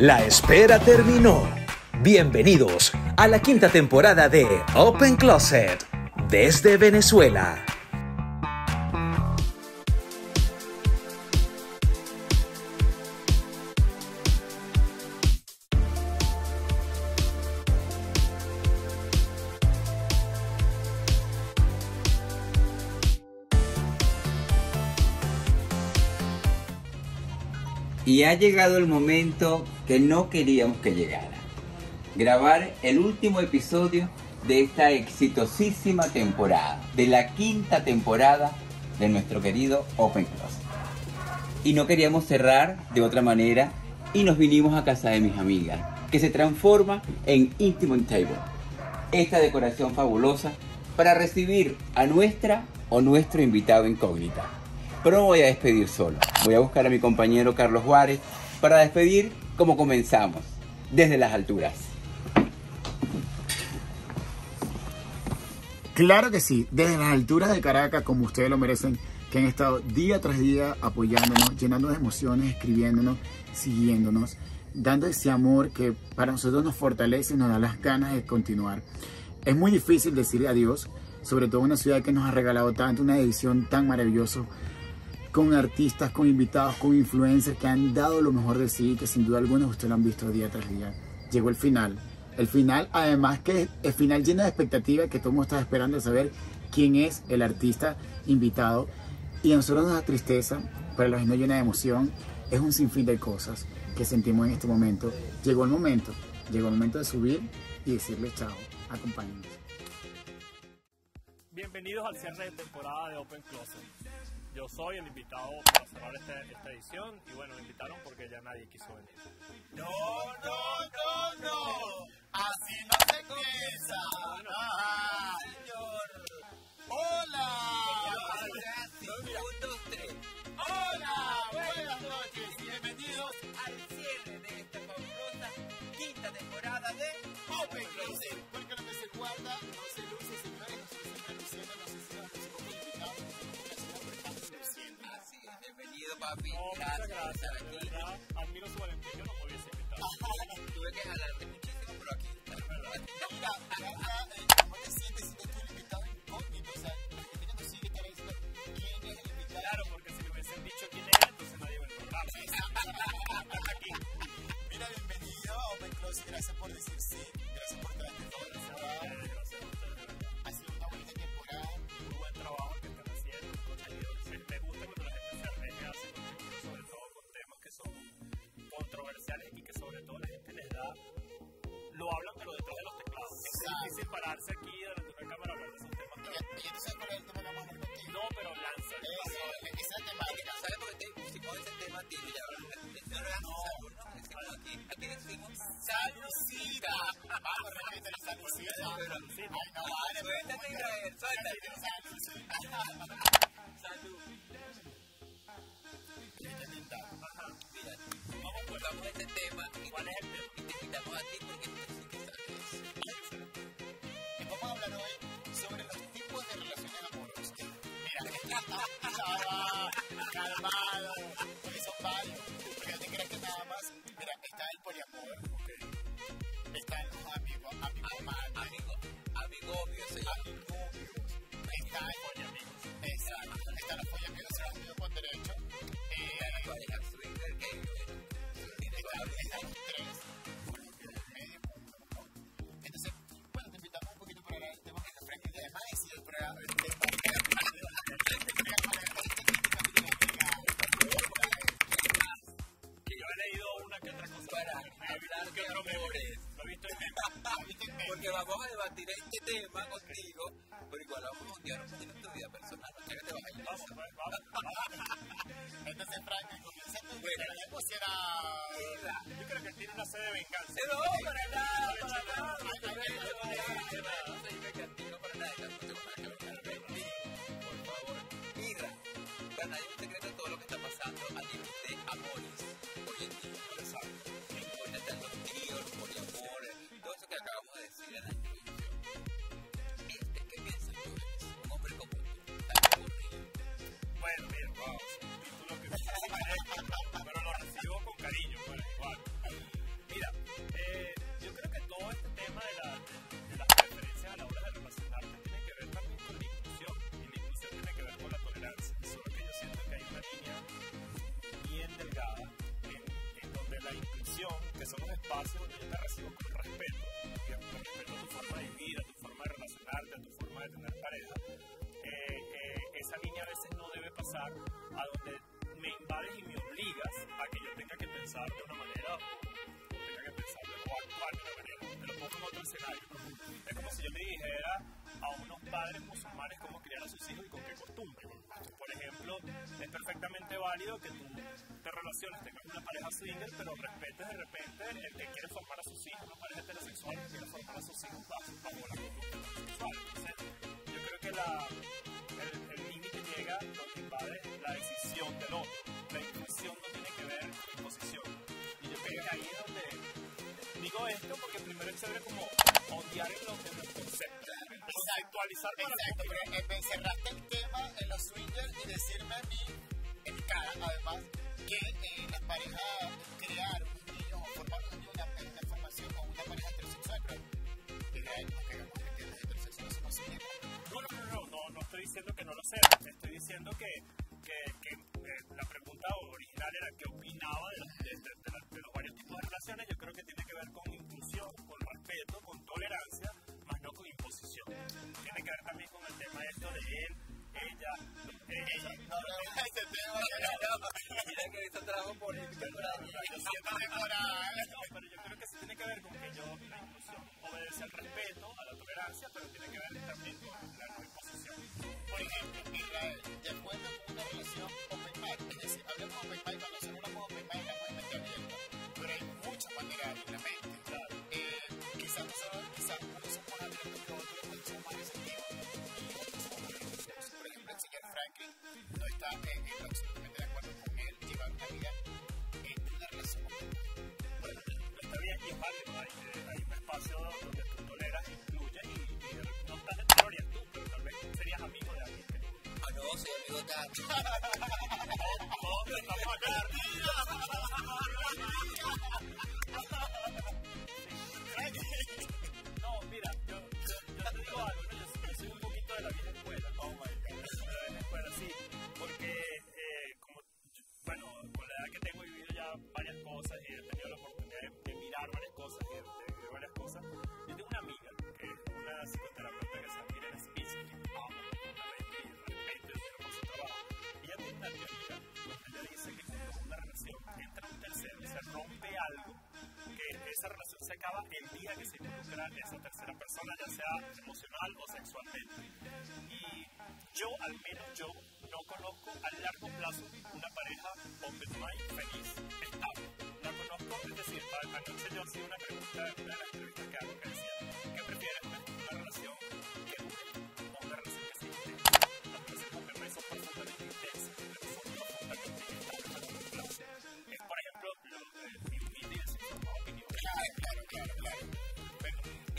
La espera terminó. Bienvenidos a la quinta temporada de Open Closet desde Venezuela. Y ha llegado el momento que no queríamos que llegara. Grabar el último episodio de esta exitosísima temporada, de la quinta temporada de nuestro querido Open Closet. Y no queríamos cerrar de otra manera y nos vinimos a casa de mis amigas, que se transforma en Intimate Table. Esta decoración fabulosa para recibir a nuestra o nuestro invitado incógnita. Pero no voy a despedir solo. Voy a buscar a mi compañero Carlos Juárez para despedir como comenzamos, desde las alturas. Claro que sí, desde las alturas de Caracas, como ustedes lo merecen, que han estado día tras día apoyándonos, llenándonos de emociones, escribiéndonos, siguiéndonos, dando ese amor que para nosotros nos fortalece y nos da las ganas de continuar. Es muy difícil decir adiós, sobre todo en una ciudad que nos ha regalado tanto, una edición tan maravillosa, con artistas, con invitados, con influencers que han dado lo mejor de sí, que sin duda alguna ustedes lo han visto día tras día. Llegó el final. El final, además que el final lleno de expectativa que todo el mundo está esperando saber quién es el artista invitado. Y a nosotros nos da tristeza, pero a los no llena de emoción. Es un sinfín de cosas que sentimos en este momento. Llegó el momento, llegó el momento de subir y decirle chao. Acompáñenos. Bienvenidos al cierre de temporada de Open Closet. Yo soy el invitado para cerrar esta, esta edición y bueno, me invitaron porque ya nadie quiso venir. No, no, no, no. Así no se empieza. Ah, señor. Hola. Un, dos, tres. Hola. Buenas noches y bienvenidos al cierre de esta fabulosa quinta temporada de Open Closet. Porque lo que se guarda no se luce, bienvenido papi. No, Gracias por gracias, estar aquí. Admiro su valentía, yo no me hubiese invitado. Tuve que jalarte muchísimo, pero aquí está. Mira, acá, ¿cómo te sientes siendo tú el invitado incógnito? O sea, la gente que nos sigue está diciendo quién es el invitado. Claro, porque si me hubiesen dicho quién era, entonces nadie me preguntaba. aquí. Mira, bienvenido a Open Close. Gracias Es Exacto. difícil pararse aquí delante de una cámara temas. Exacto, pero eh, el tema en los swingers y decirme a mí, en cara además, que eh, las parejas crear un niño o formar un niño una formación con una pareja heterosexual, pero no que las heterosexuales no No, no, no, no, no estoy diciendo que no lo sea, estoy diciendo que moral. No, eh. pero yo creo que eso tiene que ver con que yo, la inclusión, obedece al respeto, a la tolerancia, pero tiene que ver también con la no imposición. Por ejemplo, Israel, eh, después de una relación open mic, es decir, hablemos de open mic, cuando se habla con open mic, la gente está abierta, pero hay muchas maneras de la mente. Claro. Eh, quizás no se quizás uno se pone abierto que otro, pero se pone receptivo. Por ejemplo, el señor Franklin no está en acaba el día que se involucra esa tercera persona, ya sea emocional o sexualmente. Y yo, al menos yo, no conozco a largo plazo una pareja hombre-mujer feliz, estable. La conozco, es decir, anoche yo sí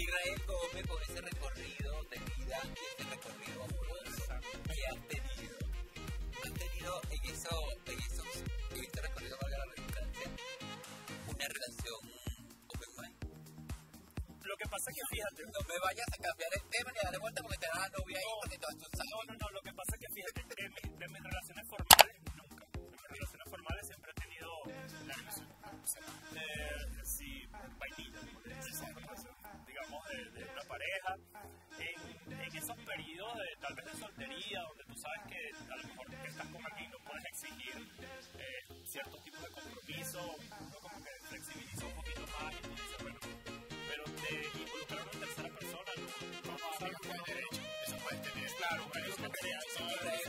Israel Gómez por ese recorrido de vida y ese recorrido amoroso que has tenido. Has tenido en, eso, en, esos, en este recorrido, valga la redundancia, una relación open mind. Lo que pasa es que fíjate. No me vayas a cambiar el tema ni a darle vuelta porque te da la novia ahí porque todas tus No, no, no, Pero, pero, pero,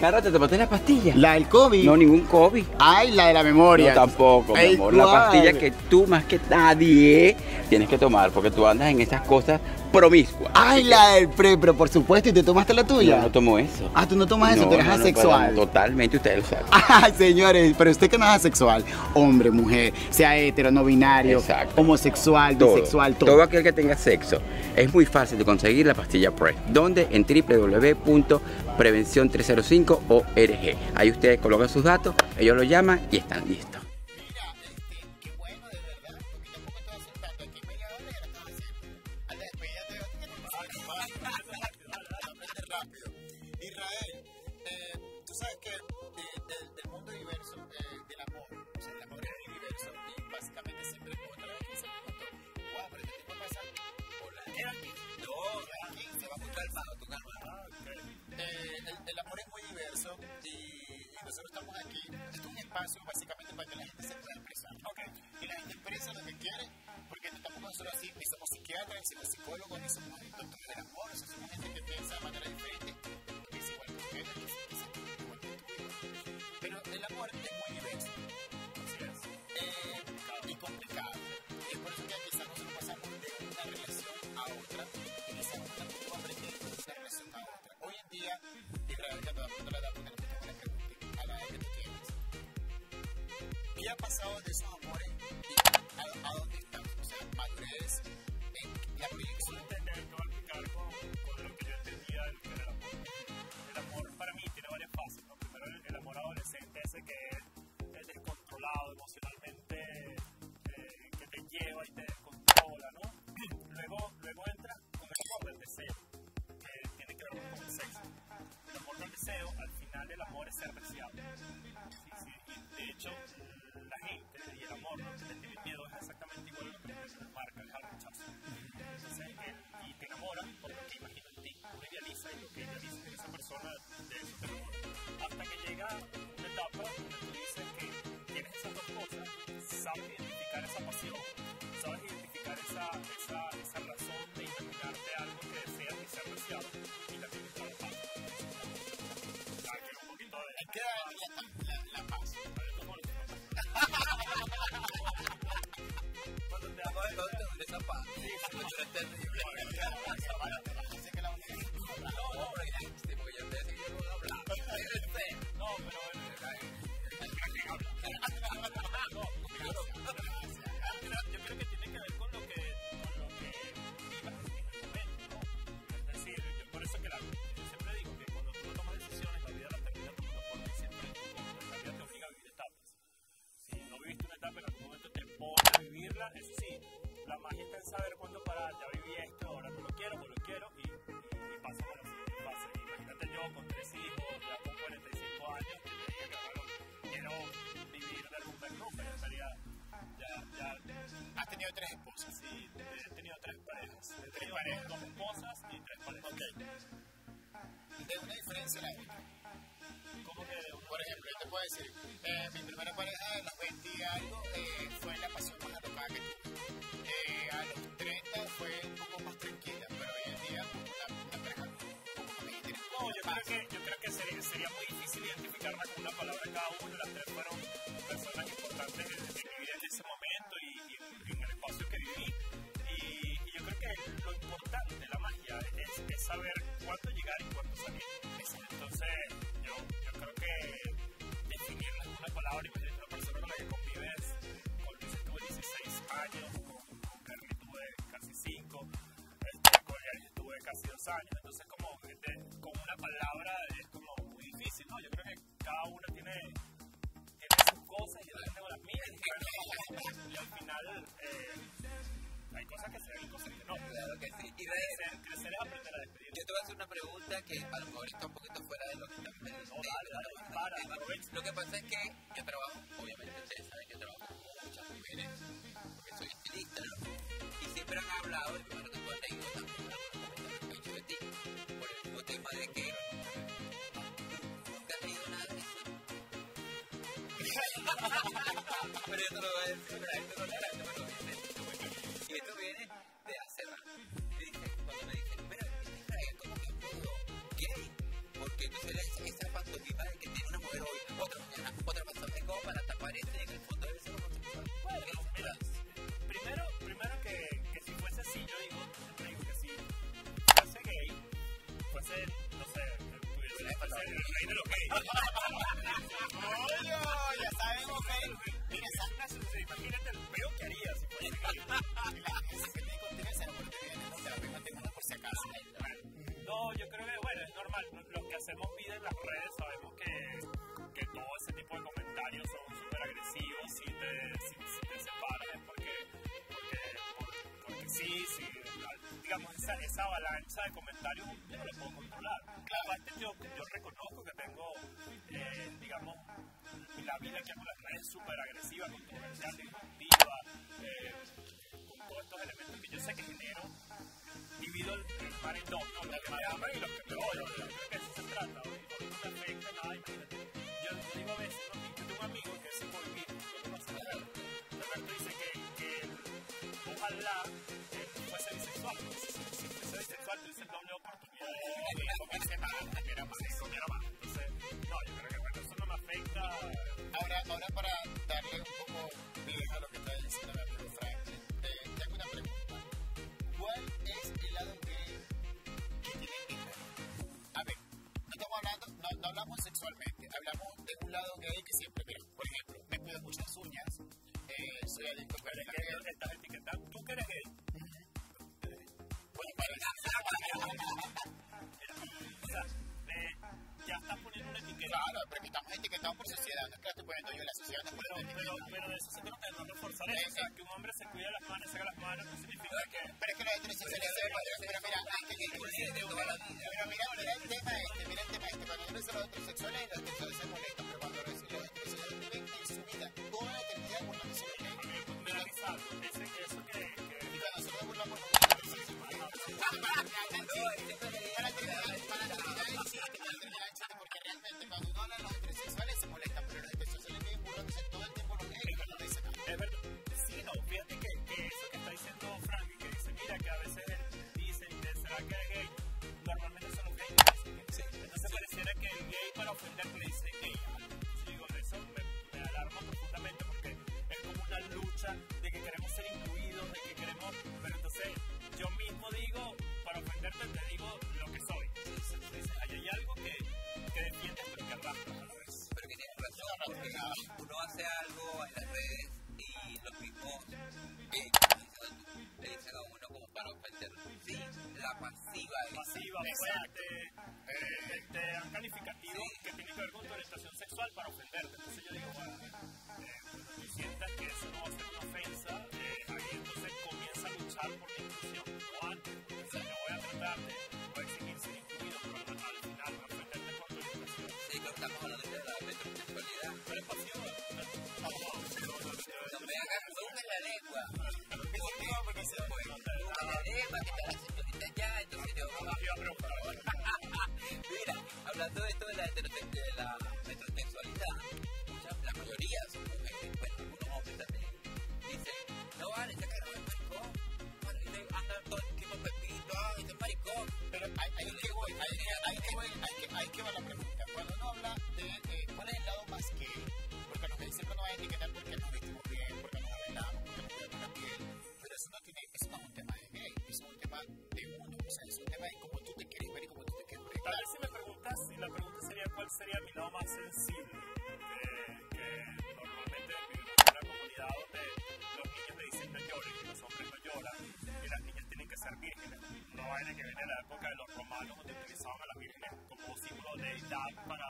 Carla, ¿te tomaste la pastilla? La del COVID. No, ningún COVID. Ay, la de la memoria. No, tampoco, mi amor. La pastilla que tú más que nadie tienes que tomar porque tú andas en esas cosas promiscuas. Ay, la del pre, pero por supuesto, ¿y te tomaste la tuya? Yo no tomo eso. Ah, tú no tomas eso, No, tú eres no, no, asexual. para- totalmente, ustedes lo saben. Ay, señores, pero usted que no es asexual, hombre, mujer, sea hetero, no binario, Exacto. homosexual, Todo, bisexual, todo. todo aquel que tenga sexo. Es muy fácil de conseguir la pastilla PrEP. donde En www.prevención305.org. Ahí ustedes colocan sus datos, ellos lo llaman y están listos. Ni somos psicólogos, ni somos doctores del amor, o sea, somos gente que piensa de manera diferente, que piensa igual que ustedes, que piensa igual que. Pero el amor es muy diverso. Es. Eh, y complicado. Y es por eso que quizás nosotros pasamos de una relación a otra y quizás una tú aprendes de una relación a otra. Hoy en día, ya te voy a edad porque no te tengo la pregunta, a la edad que tú tienes. ¿Qué ha pasado de esos amores a, a dónde estamos? O sea, madurez, Yeah. Vivirla. Eso sí, la magia está en saber cuándo parar. Ya viví esto, ahora no lo quiero, no lo quiero y, y, y pasa por siguiente fase. Imagínate yo con tres hijos, ya con 45 años, que que bueno, quiero vivir de rumba en rumba. Ya ya, Has tenido tres esposas. sí, he tenido tres parejas. He tenido parejas. dos esposas y tres parejas. De una diferencia la otra. ¿Cómo que Por ejemplo, yo te puedo decir, eh, mi primera pareja de los 20 y algo eh, fue la pasión más Eh, a los 30 fue un poco más tranquila, pero hoy en día una, una pareja un poco más interesante. No, yo creo que, yo creo que sería, sería muy difícil identificarla con una palabra cada uno. Las tres años, entonces como de, con una palabra es como muy difícil, ¿no? Yo creo que cada una tiene, tiene sus cosas y yo también tengo las mías, y, al final eh, hay cosas que se ven y cosas que no. Claro que sí. Y Crecer, crecer es aprender a despedir. yo te voy a hacer una pregunta que a lo mejor está un poquito fuera de lo que estamos No, dale, dale, para, aprovecha. Lo que pasa es que yo trabajo, obviamente ustedes saben que trabajo con muchas mujeres, porque soy estilista, ¿no? pero esto lo va a decir, esto no era, esto no oportunidad de de comerse más, de comer más, de comer más. Entonces, no, yo creo que bueno, eso no me afecta. Ahora, ahora para darle un poco vida a lo que está diciendo el amigo Franklin, eh, te hago una pregunta. ¿Cuál es el lado gay que tiene? A ver, no estamos hablando, no, no hablamos sexualmente, hablamos de un lado gay que siempre, mira, por ejemplo, me cuido muchas uñas, eh, soy adicto a Pero etiquetados por sociedad, no es que la estoy poniendo yo, la sociedad nos Pero, pone pero, pero de eso se trata de no reforzar eso. O sea, que un hombre se cuida las manos, se haga las manos, no significa que. Pero es que heterosexuales se pero, pero mira, antes que de toda la. Pero mira, mira el tema este, mira el tema este. Cuando uno dice los heterosexuales, los heterosexuales se molestan, pero cuando los heterosexuales viven en su vida toda la eternidad los gays. Generalizado. Ese, eso en las redes y los mismos tú, le dicen a uno como para ofenderlo. Sí, la pasiva. pasiva, sensible, eh, que normalmente vivimos en una comunidad donde los niños le dicen no lloren y los hombres no lloran y las niñas tienen que ser vírgenes. No de que viene la época de los romanos donde utilizaban a las vírgenes como símbolo de edad para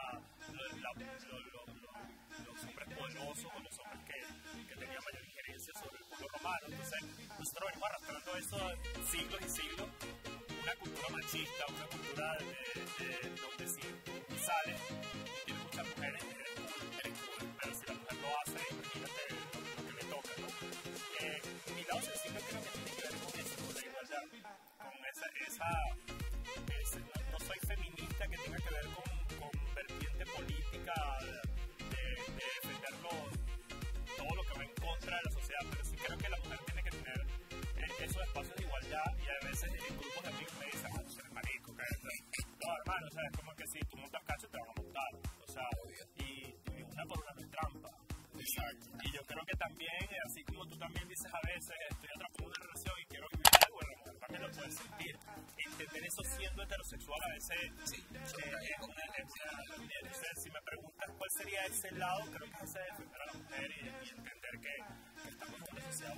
los hombres poderosos o los hombres que, tenían mayor injerencia sobre el pueblo romano. Entonces, nosotros venimos arrastrando eso siglos y siglos una cultura machista, una cultura de, de- donde si sales la mujer eres, eres pero si la mujer lo hace, imagínate lo que le toca, ¿no? Mi lado sencillo creo que tiene que ver con eso, con la igualdad, con esa, no, soy feminista que tenga que ver con, con vertiente política, de, de defender todo lo que va en contra de la sociedad, pero sí creo que la mujer tiene que tener eh, esos espacios de igualdad y a veces Exacto. Y yo creo que también, así como tú también dices a veces, estoy atrapado en una relación y quiero vivir algo, la mujer también lo puede sentir. Entender eso siendo heterosexual a veces Sí, eh, es una herencia. Entonces, si me preguntas cuál sería ese lado, creo que es ese de defender a la mujer y, y entender que, que estamos en una sociedad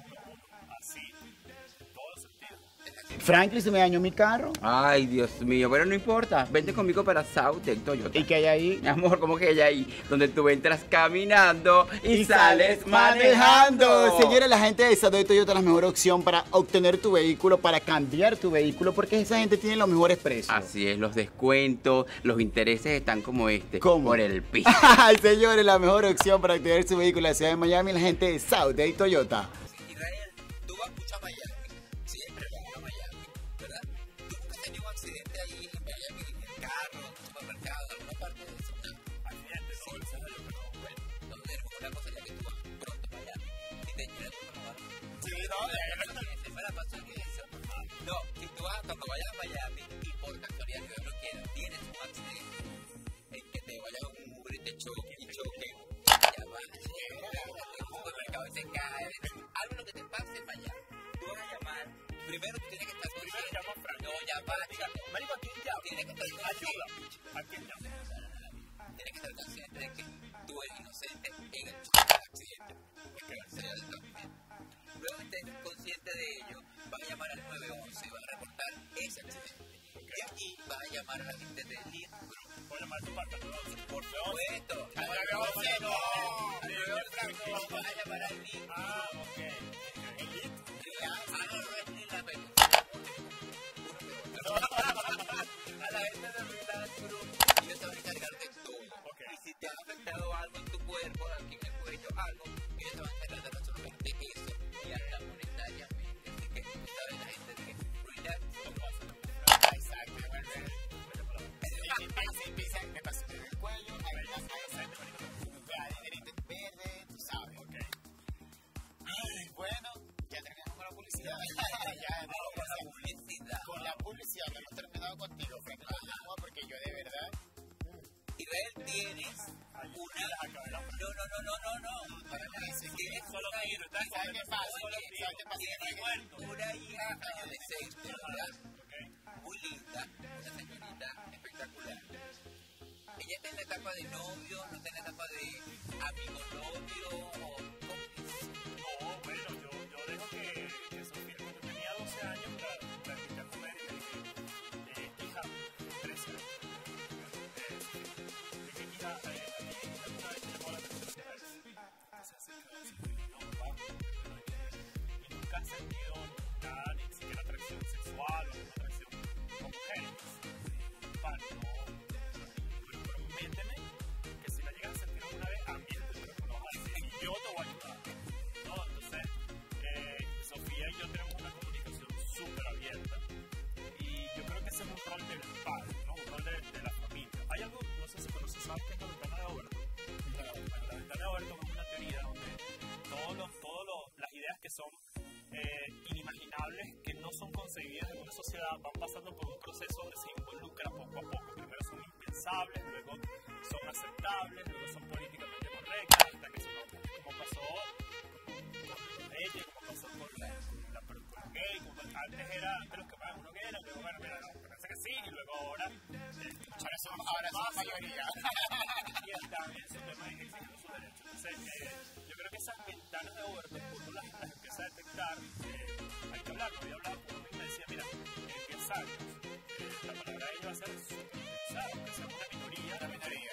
Franklin se me dañó mi carro. Ay, Dios mío, pero no importa. Vente conmigo para South de Toyota. ¿Y que hay ahí? Mi amor, como que ella ahí, donde tú entras caminando y, sales manejando. manejando. Señores, la gente de Sadoy Toyota es la mejor opción para obtener tu vehículo, para cambiar tu vehículo, porque esa gente tiene los mejores precios. Así es, los descuentos, los intereses están como este. ¿Cómo? Por el piso. Ay, señores, la mejor opción para obtener su vehículo en la ciudad de Miami, la gente de Saudi Toyota. Parte de eso, trabajo. Sí, no, inocente en el accidente. Porque del accidente. Luego que estés consciente de ello, vas a llamar al 911, vas a reportar ese accidente. Y aquí vas a llamar a la gente de Lead Group. A llamar a tu parte. Por supuesto. Al 911 no. Una hija adolescente, ¿verdad? Muy linda, una señorita espectacular. Ella está en la etapa de novio, no está en la etapa de amigo novio, aceptables, luego son políticamente correctas, hasta que son como pasó con leyes, como pasó con la, la película gay, como antes era, antes los que más uno gay era, luego bueno, no, parece que sí, y luego ahora, eh, ahora son, ahora son mayoría. y están en su tema de exigiendo sus derechos. Entonces, eh, yo creo que esas ventanas de Overton, uno las, las empieza a detectar, eh, hay que hablarlo, yo hablaba con uno y me decía, mira, en 10 años, eh, la palabra de va a ser superutilizada, aunque sea una minoría, la minoría,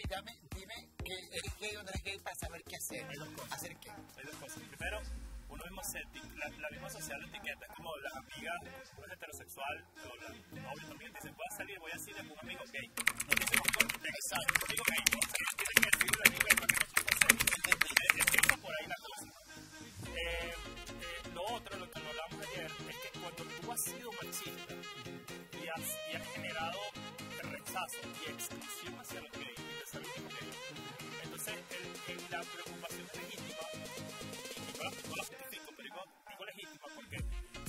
papi, dame, dime que eres gay o no eres gay para saber qué hacer? ¿Hacer qué? Hay dos cosas. Primero, uno mismo se, la, misma sociedad lo etiqueta, es como las amigas, uno es heterosexual, o la novia también dice, voy a salir, voy al cine con un amigo gay. No dice con un amigo gay, no, tiene que decir un amigo gay para que no se pase. Por ahí la cosa. Eh, eh, lo otro, lo que lo hablamos ayer, es que cuando tú has sido machista y has generado rechazo y exclusión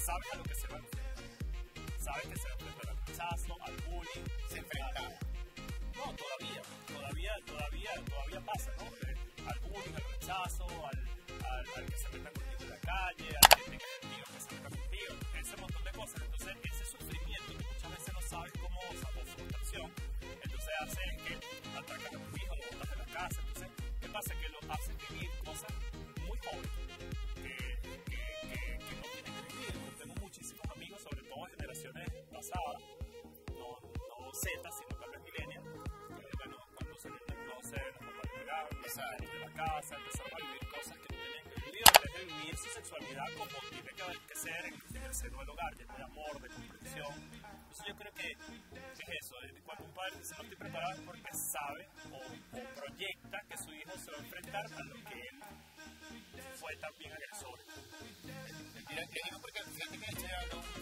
sabes a lo que se va a enfrentar. Sabes que se va a enfrentar al rechazo, al bullying, se enfrenta. No, todavía, todavía, todavía, todavía pasa, ¿no? Eh, al bullying, al rechazo, al, al, al que se meta contigo en la calle, al en vez de vivir su sexualidad como tiene que, ser en, en el seno del hogar, lleno de amor, de comprensión. Entonces yo creo que es eso, eh, cuando un padre dice no preparado es porque sabe o, o proyecta que su hijo se va a enfrentar a lo que él fue también agresor. Mira, porque fíjate que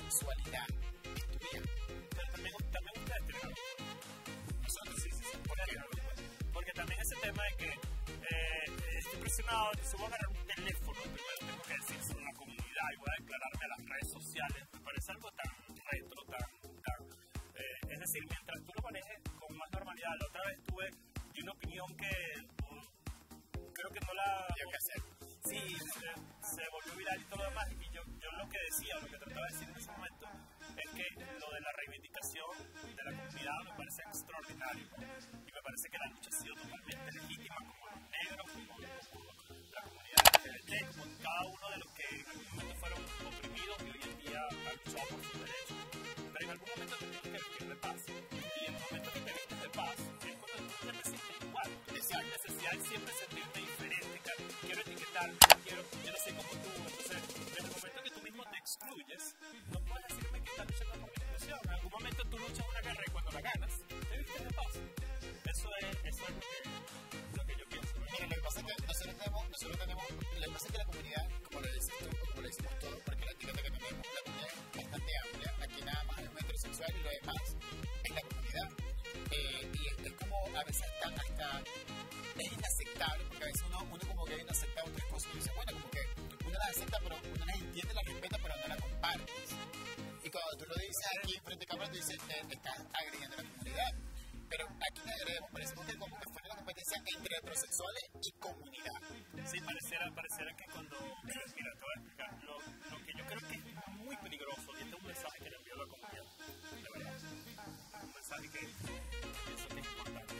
que la, la sexualidad es tu vida. Pero también, también ustedes tienen. Nosotros sí, sí, sí. Porque, porque también ese tema de que eh, estoy presionado, se voy a agarrar un teléfono, primero tengo que decir sobre la comunidad y voy a declararme a las redes sociales, me parece algo tan retro, tan, tan eh, es decir, mientras tú lo manejes con más normalidad, la otra vez tuve una opinión que mm, creo que no la... que hacer. Sí, se, volvió viral y todo lo demás. Y yo, yo lo que decía, lo que trataba de decir en ese momento, es que lo de la reivindicación de la comunidad me parece extraordinario. Y me parece que la lucha ha sido totalmente legítima, como los negros, como, la comunidad LGBT, como cada uno de los que en algún momento fueron oprimidos y hoy en día han por sus derechos. Pero en algún momento te tienes que vestir de paz. Y en el momento que te vistes de paz, es cuando tú te sientes igual. Esa necesidad siempre sentirte quiero etiquetar, quiero, yo no soy como tú. Entonces, desde el momento que tú mismo te excluyes, no puedes decirme que estás luchando por la inclusión. En algún momento tú luchas una guerra y cuando la ganas, te vistes de. Eso es, eso es lo, que, lo que yo pienso. Mira, lo que pasa es que nosotros tenemos, nosotros tenemos, lo que pasa es que la comunidad, como lo decimos todos, porque la etiqueta que tenemos, frente a cámara, tú dices, eh, estás agrediendo a la comunidad. Pero aquí no agredemos, parecemos que como que fuera una competencia entre heterosexuales y comunidad. Sí, pareciera, pareciera que cuando. Mira, te voy a explicar. Lo, que yo creo que es muy peligroso, y este es un mensaje que le envió la comunidad. Un mensaje que pienso que es importante.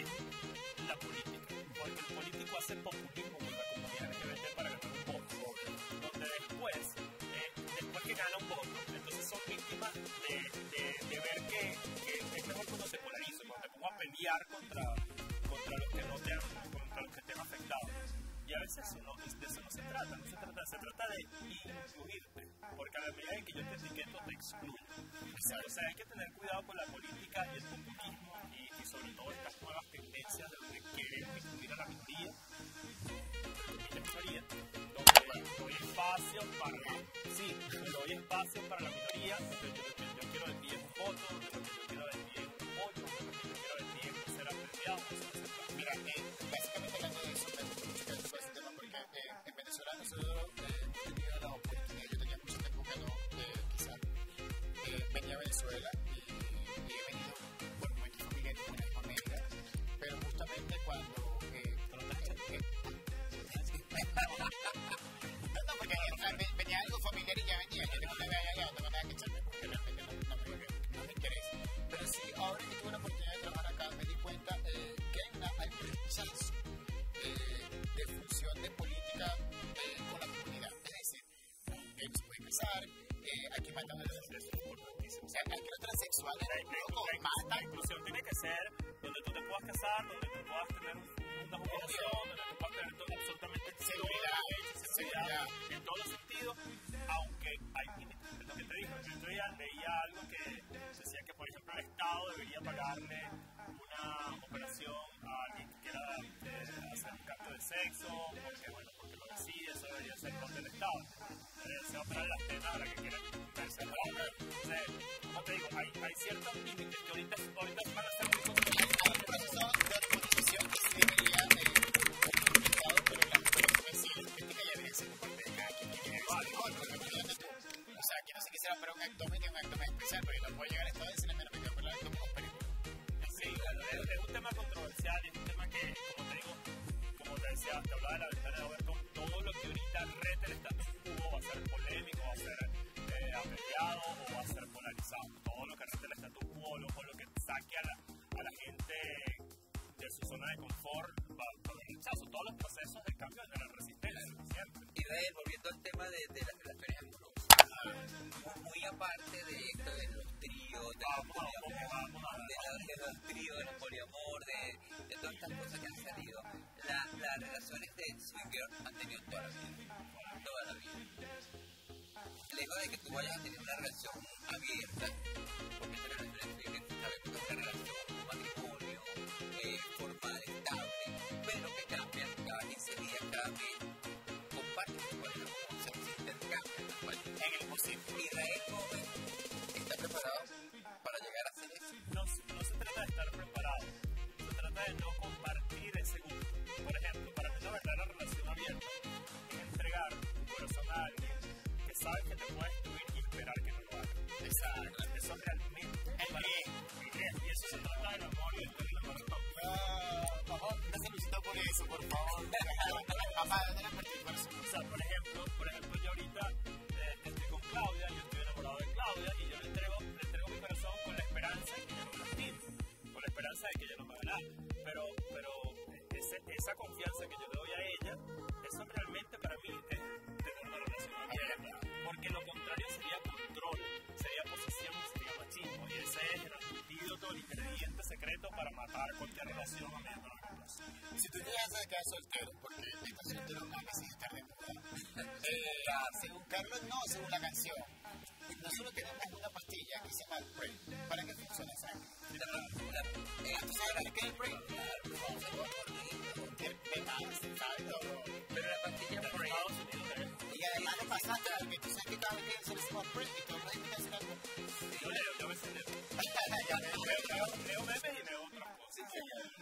Es la política. Porque el político hace populismo con la comunidad LGBT para ganar un voto. Donde después, eh, después que gana un voto, de, de, de ver que, que es mejor cuando se polariza, cuando te pongo a pelear contra, contra los que no te han, contra los que te han afectado. Y a veces eso no, de eso no se trata, no se trata, se trata de incluirte, porque a la medida en que yo te etiqueto te excluyo. O sea, hay que tener cuidado con la política y el populismo y, y sobre todo estas nuevas tendencias de donde queremos incluir a la minoría, donde doy espacio para, doy espacio para la minoría, yo, yo quiero ti es Erika, venía, yo tengo una medalla allá, no te van a echarme porque realmente no, no, no, no me interesa. Pero sí, ahora que tuve la oportunidad de trabajar acá, me di cuenta eh, que hay, una, hay un rechazo eh, de función de política eh, con la comunidad. Es decir, que nos puede casar, eh, aquí matan a los transexuales. O sea, aquí los transexuales la, inclusión tiene que ser donde tú te puedas casar, donde tú puedas tener una jubilación, donde tú puedas tener absolutamente seguridad, seguridad, en todos los el leía algo que decía que, por ejemplo, el Estado debería pagarle una operación a alguien que quiera eh, hacer un cambio de sexo, porque, bueno, porque lo decide, eso debería ser por del Estado. Se va a operar las tetas a la que quiera verse hombre. Entonces, como te digo, hay, hay ciertos límites que ahorita, ahorita van a de los tríos, de los poliamor, de, de todas estas cosas que han salido, la- las relaciones de swinger han tenido toda la vida. Toda la vida. Lejos de que tú vayas a tener una relación abierta, porque esta relación swinger es una relación, un matrimonio eh, formal, estable, pero que cambian cada 15 días, cada mes, comparten tu pareja se intercambian tu pareja. En el posible. Carlos, no, según la canción. Nosotros tenemos una pastilla que se llama Prey. ¿Para qué funciona esa? Eh, ¿Tú sabes qué es. Todo. Pero la pastilla Unidos es Y además le pasaste que tú sabes que cada vez que se Prey, y todo el mundo que algo. Yo leo, yo a veces leo. Leo, leo, leo memes y leo otras cosas.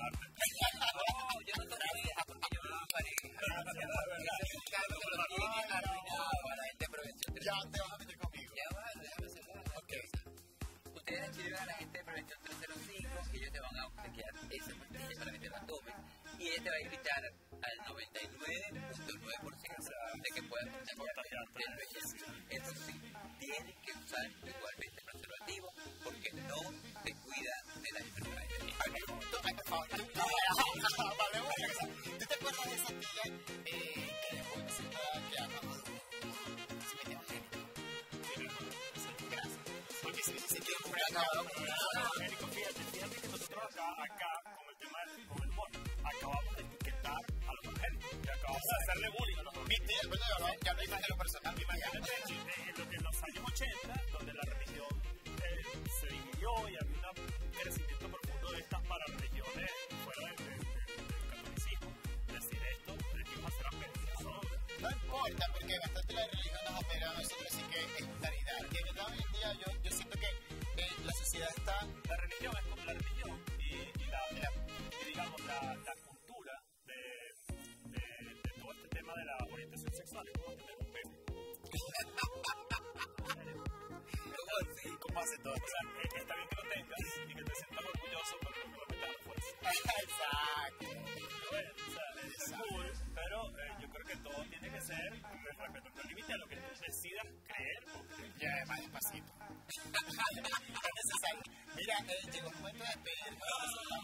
No, yo no sabía, porque yo no que arruinado a la gente de Prevención 305. Ya te vas a a la gente de Prevención 305 y ellos te van a obsequiar esa para que y ella te va a al gustó. Ay, por favor. Tú- Vale, bueno, ¿Tú te acuerdas de esa tía eh, que dejó que? Se metió en el Gracias. Porque si se quiere un acabado con Américo, fíjate, fíjate que nosotros acá, acá, con el tema del, con el mono, acabamos de etiquetar a los evangélicos, y acabamos de hacerle bullying a los Mi tía, bueno, ya no- ya no hay más de lo personal. Imagínate hace todo? O sea, eh, está bien que lo tengas y que te sientas orgulloso, pero no lo metas a la fuerza. Exacto. Bueno, o sea, es cool, pero eh, yo creo que todo tiene que ser respetando el decidas creer o creer. Y además despacito. es necesario. Mira, eh, llegó el momento de despedirnos.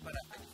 Para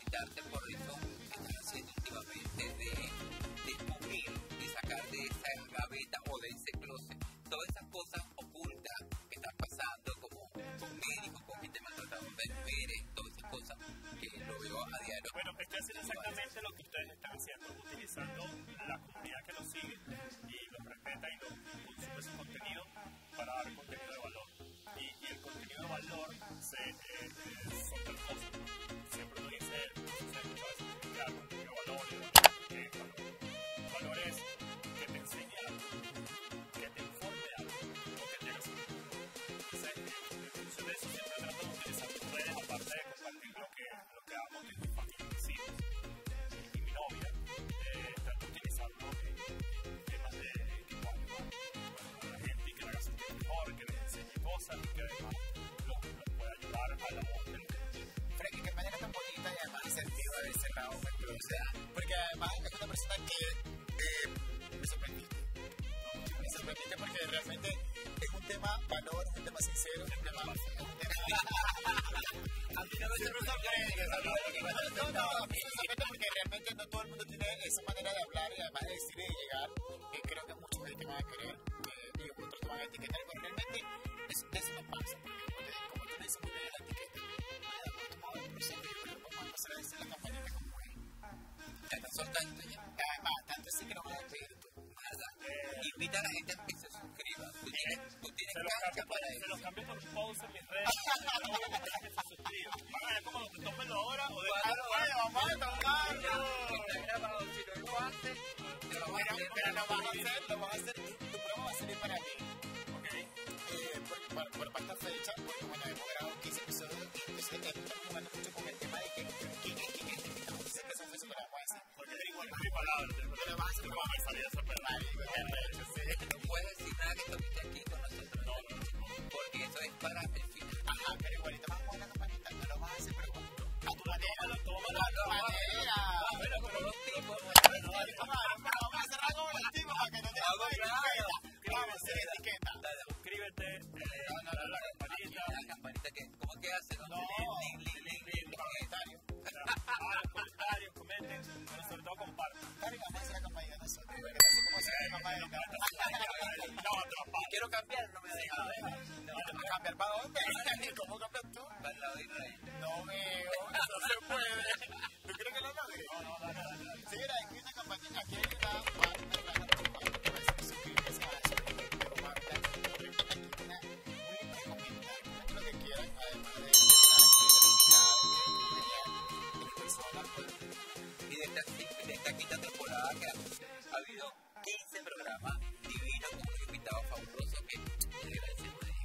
by accident.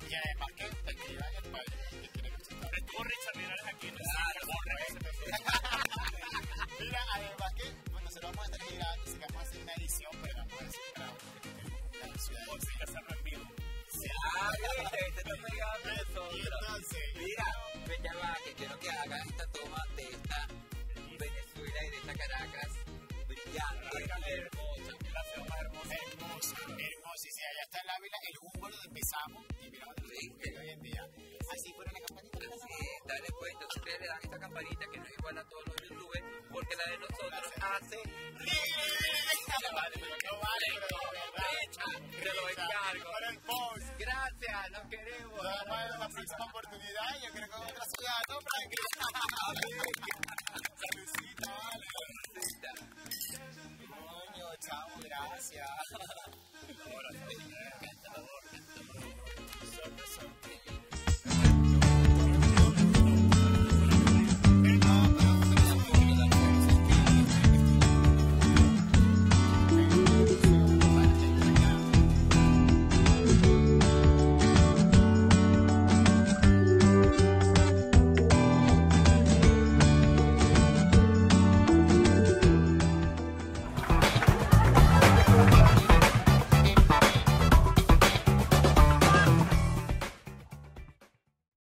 y además que te escriban el país que quieren visitar. Estuvo Richard Linares aquí en el Mira, además que bueno, nosotros vamos a estar girando, sigamos haciendo una edición, pero vamos a decir para la ciudad. Por si ya se vivo. Ah, viste, te pegando eso. Entonces, mira, ya va, que quiero que haga esta toma de esta Venezuela y de esta Caracas brillante, hermosa, la ciudad más hermosa. Hermosa, hermosísima, allá está el Ávila, el Húngaro de Pesamo hoy en día. Así fuera la campanita. Así es, dale pues, ustedes le dan esta campanita que no es igual a todos los youtubers, porque la de nosotros hace... No vale, no vale, pero... Te lo encargo. Gracias, los queremos. Nos la próxima oportunidad, yo creo que en otra ciudad, ¿no? Vale. Coño, chao, gracias.